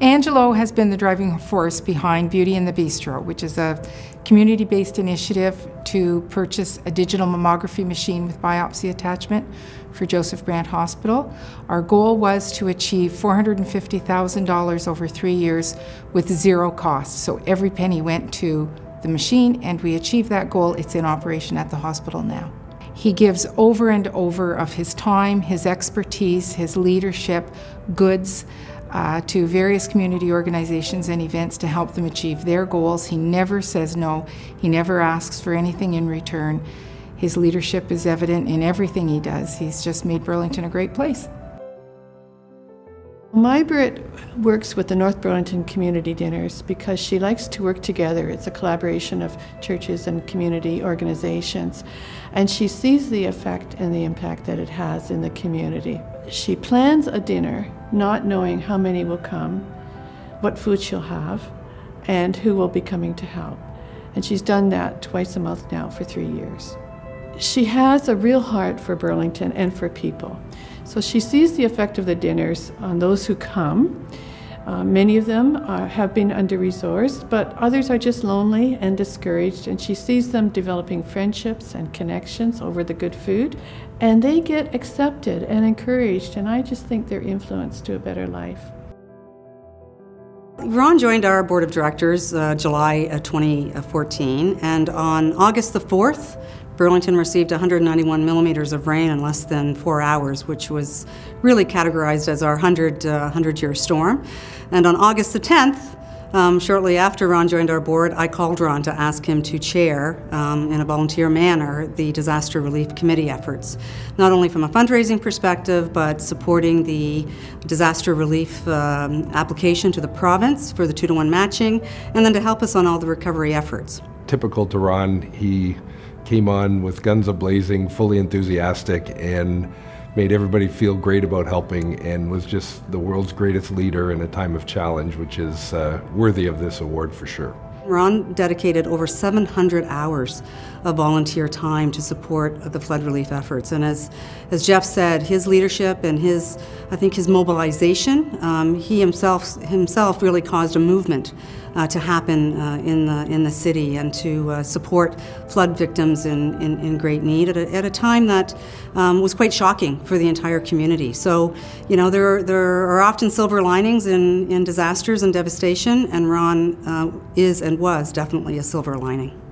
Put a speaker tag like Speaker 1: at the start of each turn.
Speaker 1: Angelo has been the driving force behind Beauty and the Bistro, which is a community based initiative to purchase a digital mammography machine with biopsy attachment for Joseph Brant Hospital. Our goal was to achieve $450,000 over three years with zero cost. So every penny went to the machine, and we achieved that goal. It's in operation at the hospital now. He gives over and over of his time, his expertise, his leadership, goods uh, to various community organizations and events to help them achieve their goals. He never says no, he never asks for anything in return. His leadership is evident in everything he does. He's just made Burlington a great place.
Speaker 2: Mybrit works with the North Burlington Community Dinners because she likes to work together. It's a collaboration of churches and community organizations. And she sees the effect and the impact that it has in the community. She plans a dinner not knowing how many will come, what food she'll have, and who will be coming to help. And she's done that twice a month now for three years. She has a real heart for Burlington and for people. So she sees the effect of the dinners on those who come. Uh, many of them are, have been under resourced, but others are just lonely and discouraged, and she sees them developing friendships and connections over the good food, and they get accepted and encouraged, and I just think they're influenced to a better life.
Speaker 3: Ron joined our board of directors uh, July 2014, and on August the 4th, Burlington received 191 millimeters of rain in less than four hours, which was really categorized as our 100, uh, 100 year storm. And on August the 10th, um, shortly after Ron joined our board, I called Ron to ask him to chair, um, in a volunteer manner, the disaster relief committee efforts, not only from a fundraising perspective, but supporting the disaster relief um, application to the province for the two to one matching, and then to help us on all the recovery efforts.
Speaker 4: Typical to Ron, he came on with guns a-blazing, fully enthusiastic, and made everybody feel great about helping and was just the world's greatest leader in a time of challenge, which is uh, worthy of this award for sure.
Speaker 3: Ron dedicated over 700 hours of volunteer time to support the flood relief efforts. And as, as Jeff said, his leadership and his, I think his mobilization, um, he himself, himself really caused a movement uh, to happen uh, in, the, in the city and to uh, support flood victims in, in, in great need at a, at a time that um, was quite shocking for the entire community. So, you know, there, there are often silver linings in, in disasters and devastation, and Ron uh, is and was definitely a silver lining.